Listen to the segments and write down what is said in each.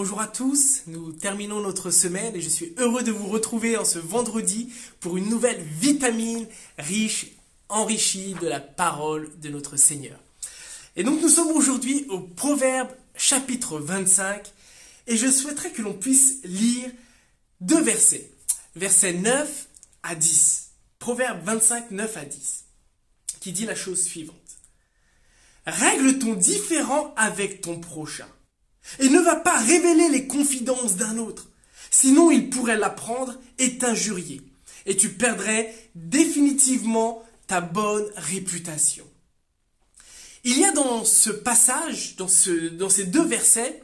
Bonjour à tous, nous terminons notre semaine et je suis heureux de vous retrouver en ce vendredi pour une nouvelle vitamine riche, enrichie de la parole de notre Seigneur. Et donc nous sommes aujourd'hui au Proverbe chapitre 25 et je souhaiterais que l'on puisse lire deux versets, versets 9 à 10. Proverbe 25, 9 à 10, qui dit la chose suivante. Règle ton différend avec ton prochain et ne va pas révéler les confidences d'un autre. Sinon, il pourrait l'apprendre et t'injurier. Et tu perdrais définitivement ta bonne réputation. Il y a dans ce passage, dans, ce, dans ces deux versets,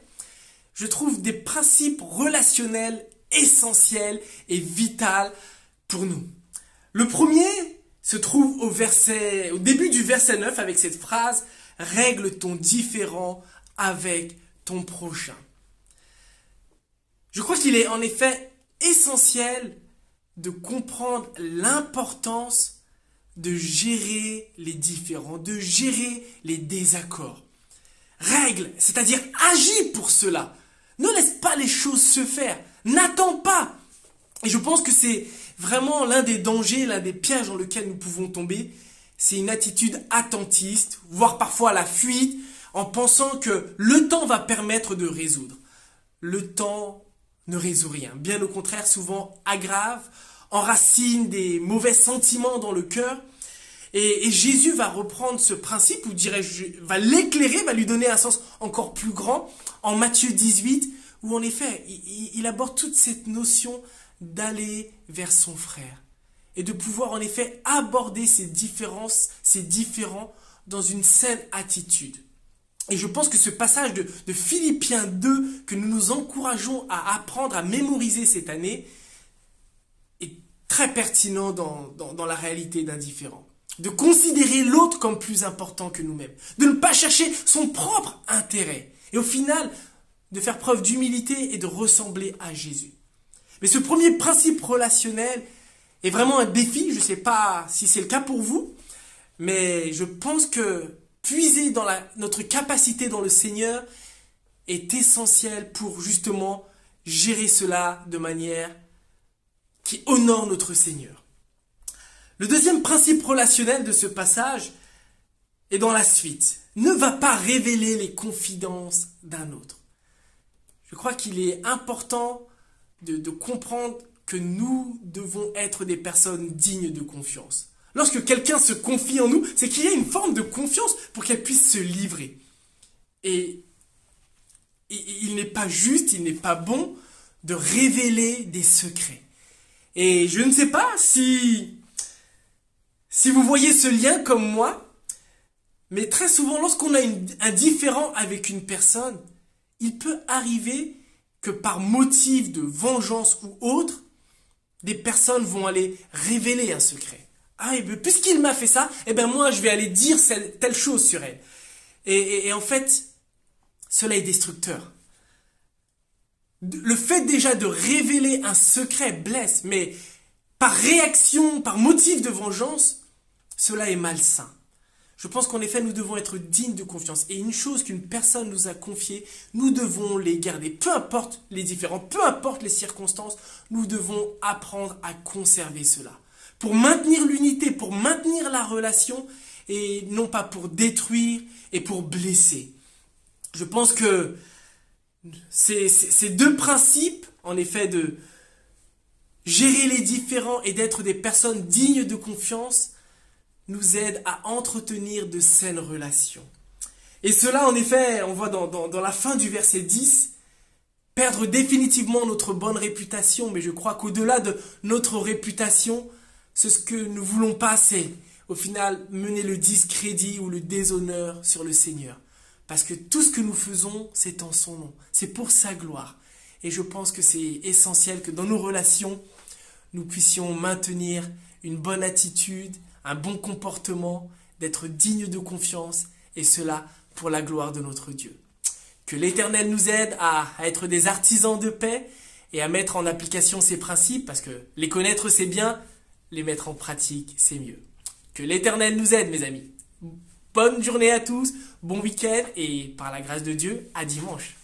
je trouve des principes relationnels essentiels et vitaux pour nous. Le premier se trouve au verset, au début du verset 9 avec cette phrase, règle ton différent avec ton prochain. Je crois qu'il est en effet essentiel de comprendre l'importance de gérer les différends, de gérer les désaccords. Règle, c'est-à-dire agis pour cela. Ne laisse pas les choses se faire. N'attends pas. Et je pense que c'est vraiment l'un des dangers, l'un des pièges dans lesquels nous pouvons tomber. C'est une attitude attentiste, voire parfois la fuite, en pensant que le temps va permettre de résoudre. Le temps ne résout rien. Bien au contraire, souvent aggrave, enracine des mauvais sentiments dans le cœur. Et, Jésus va reprendre ce principe, ou dirais-je, va l'éclairer, va lui donner un sens encore plus grand en Matthieu 18, où en effet, il, aborde toute cette notion d'aller vers son frère et de pouvoir en effet aborder ces différences, ces différents dans une saine attitude. Et je pense que ce passage de, Philippiens 2 que nous nous encourageons à apprendre, à mémoriser cette année, est très pertinent dans, dans la réalité d'un différent. De considérer l'autre comme plus important que nous-mêmes. De ne pas chercher son propre intérêt. Et au final, de faire preuve d'humilité et de ressembler à Jésus. Mais ce premier principe relationnel est vraiment un défi. Je ne sais pas si c'est le cas pour vous, mais je pense que puiser dans notre capacité dans le Seigneur est essentiel pour justement gérer cela de manière qui honore notre Seigneur. Le deuxième principe relationnel de ce passage est dans la suite. Ne va pas révéler les confidences d'un autre. Je crois qu'il est important de, de comprendre que nous devons être des personnes dignes de confiance. Lorsque quelqu'un se confie en nous, c'est qu'il y a une forme de confiance pour qu'elle puisse se livrer. Et il n'est pas juste, il n'est pas bon de révéler des secrets. Et je ne sais pas si, vous voyez ce lien comme moi, mais très souvent lorsqu'on a un différent avec une personne, il peut arriver que par motif de vengeance ou autre, des personnes vont aller révéler un secret. Ah, et puisqu'il m'a fait ça, eh ben moi je vais aller dire telle chose sur elle. Et, en fait, cela est destructeur. Le fait déjà de révéler un secret blesse, mais par réaction, par motif de vengeance, cela est malsain. Je pense qu'en effet, nous devons être dignes de confiance. Et une chose qu'une personne nous a confiée, nous devons les garder. Peu importe les différents, peu importe les circonstances, nous devons apprendre à conserver cela pour maintenir l'unité, pour maintenir la relation, et non pas pour détruire et pour blesser. Je pense que ces, deux principes, en effet, de gérer les différents et d'être des personnes dignes de confiance, nous aident à entretenir de saines relations. Et cela, en effet, on voit dans, la fin du verset 10, perdre définitivement notre bonne réputation, mais je crois qu'au-delà de notre réputation, ce que nous voulons pas, c'est au final mener le discrédit ou le déshonneur sur le Seigneur. Parce que tout ce que nous faisons, c'est en son nom. C'est pour sa gloire. Et je pense que c'est essentiel que dans nos relations, nous puissions maintenir une bonne attitude, un bon comportement, d'être dignes de confiance, et cela pour la gloire de notre Dieu. Que l'Éternel nous aide à, être des artisans de paix et à mettre en application ces principes, parce que les connaître c'est bien, les mettre en pratique, c'est mieux. Que l'Éternel nous aide, mes amis. Bonne journée à tous, bon week-end et par la grâce de Dieu, à dimanche.